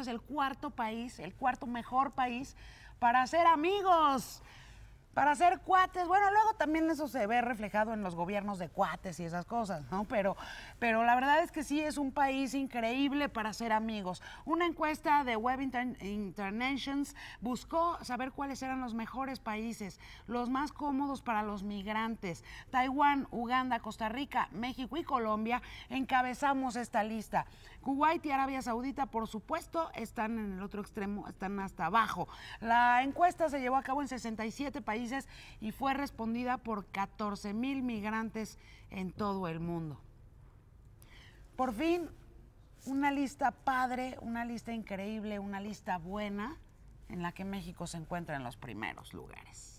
Es el cuarto país, el cuarto mejor país para hacer amigos para hacer cuates. Bueno, luego también eso se ve reflejado en los gobiernos de cuates y esas cosas, ¿no? Pero, pero la verdad es que sí es un país increíble para ser amigos. Una encuesta de Web Internations buscó saber cuáles eran los mejores países, los más cómodos para los migrantes. Taiwán, Uganda, Costa Rica, México y Colombia encabezamos esta lista. Kuwait y Arabia Saudita, por supuesto, están en el otro extremo, están hasta abajo. La encuesta se llevó a cabo en 67 y fue respondida por 14 mil migrantes en todo el mundo. Por fin, una lista padre, una lista increíble, una lista buena en la que México se encuentra en los primeros lugares.